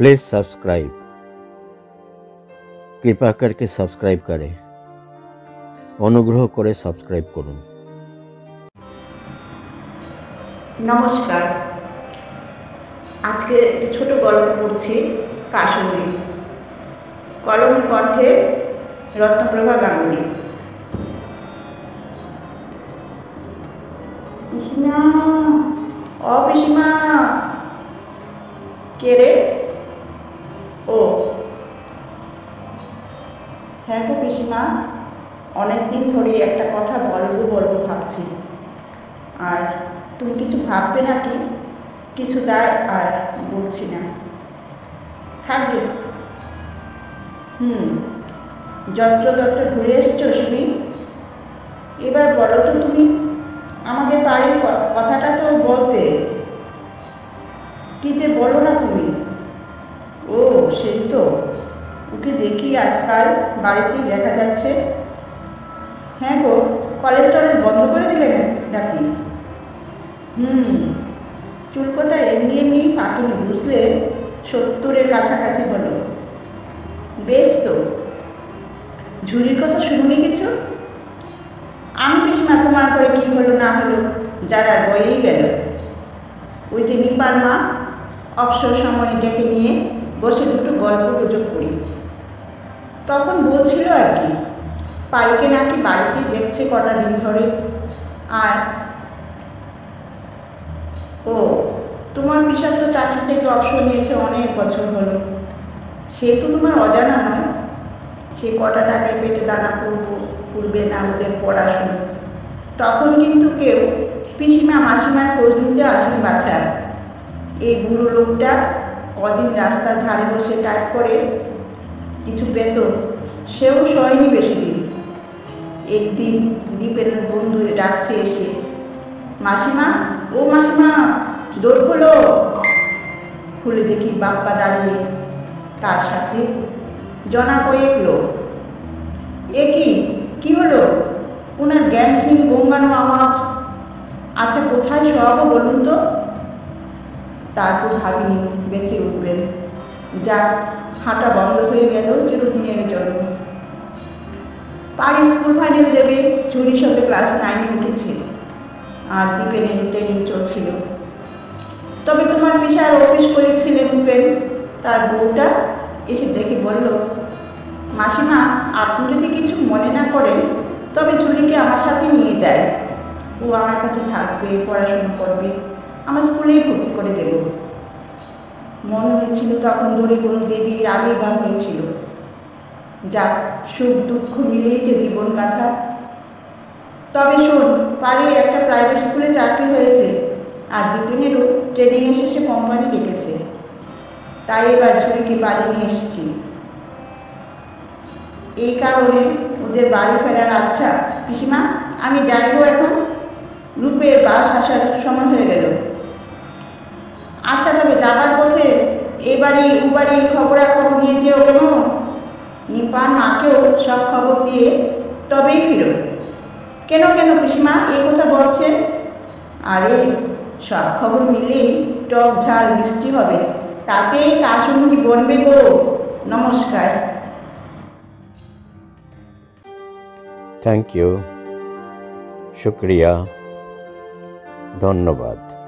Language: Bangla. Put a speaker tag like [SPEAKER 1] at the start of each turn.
[SPEAKER 1] प्लीज़ सब्सक्राइब कृपा करके সাবস্ক্রাইব করে অনুগ্রহ করে সাবস্ক্রাইব করুন
[SPEAKER 2] নমস্কার আজকে একটি ছোট গল্প পড়ছি কাশলী কলম কণ্ঠে রত্নপ্রভা গাঙ্গুলি পিসিমা অ পিসিমা কে রে ও। হ্যাঁ গো পিসিমা, অনেকদিন ধরে একটা কথা বলব বলব ভাবছি। আর তুমি কিছু ভাববে নাকি? কিছু দায় আর বলছি না। থাকবে? হুম, যত্রতত্র ঘুরে এসছো শুনি এবার বলো তো তুমি, আমাদের বাড়ির কথাটা তো বলতে। কি যে বলো না তুমি? ও, সেই তো। ওকে দেখি আজকাল বাড়িতেই দেখা যাচ্ছে। হ্যাঁ গো কলেজ টলেজ বন্ধ করে দিলে নাকি হুম, চুলকোটা এমনি এমনি পাকেনি, বুঝলে? সত্তরের কাছাকাছি হলো। বেশ তো। ঝুড়ির কথা শুনুনি কিছু? আমি পিসিমা তোমার করে কি হলো না হলো, যারা বয়েই গেল। ওই যে নিপার মা, অবসর সময় ডেকে নিয়ে বসে দুটো গল্প গুজব করি। তখন বলছিল আর কি পারিকে নাকি বাড়িতেই দেখছে কটা দিন ধরে। আর ও, তোমার বিষয় তো চাকরি থেকে অবসর নিয়েছে অনেক বছর হলো। সে তো তোমার অজানা নয়, সে কটা টাকায় পেটে দানা পড়ব, পড়বে না ওদের পড়াশুনো। তখন কিন্তু কেউ পিসিমা, মাসিমার খোঁজ নিতে আসেন বাছার এই বুড়ো লোকটা কদিন রাস্তার ধারে বসে টাইপ করে কিছু পেত সেও সয়নি বেশি দিন একদিন দ্বীপের বন্ধু ডাকছে এসে, মাসিমা, ও মাসিমা দৌড় হলো খুলে দেখি বাপ্পা দাঁড়িয়ে, তার সাথে জনা কয়েক লোক। এ কি? কি হলো? ওনার জ্ঞানহীন গঙ্গানো আওয়াজ। আচ্ছা কোথায় শোয়াবো বলুন তো? তারপর ভাবিনি বেঁচে উঠবেন। যাক, হাঁটা বন্ধ হয়ে গেল চিরদিনের জন্য। পারি স্কুল ফাইনাল দেবে, চুরি সবে ক্লাস নাইনে উঠেছে। আর দ্বীপেনের ট্রেনিং চলছিল। তবে তোমার বিশাল অফিস করেছিলেন উপেন তার বউটা এসে দেখে বলল, মাসিমা, আপনি যদি কিছু মনে না করেন, তবে ঝুলিকে আমার সাথে নিয়ে যায় ও আমার কাছে থাকবে, পড়াশুনো করবে। আমার স্কুলেই ভর্তি করে দেব। মনে হয়েছিল তখন ধরে কোনো দেবীর আবির্ভাব হয়েছিল। যাক, সুখ দুঃখ মিলেই যে জীবন গাথা তবে শোন পাড়ির একটা প্রাইভেট স্কুলে চাকরি হয়েছে আর দীপিনেরও ট্রেনিংয়ে শেষে কোম্পানি ডেকেছে। তাই এবার ঝুড়িকে বাড়ি নিয়ে এসেছি। এই কারণে ওদের বাড়ি ফেরার আচ্ছা। পিসিমা, আমি যাইবো এখন? রূপের বাস আসার সময় হয়ে গেল। আচ্ছা তবে যাবার পথে এ বাড়ি ও বাড়ি খবরাখবর নিয়ে যেও কেমন? নিপান মাকেও সব খবর দিয়ে তবেই ফিরো। কেন কেন পিসিমা এই কথা বলছে? আরে, সব খবর মিলেই টক ঝাল মিষ্টি হবে, তাতেই কাশুনি বনবে গো। নমস্কার।
[SPEAKER 1] থ্যাংক ইউ শুক্রিয়া। ধন্যবাদ।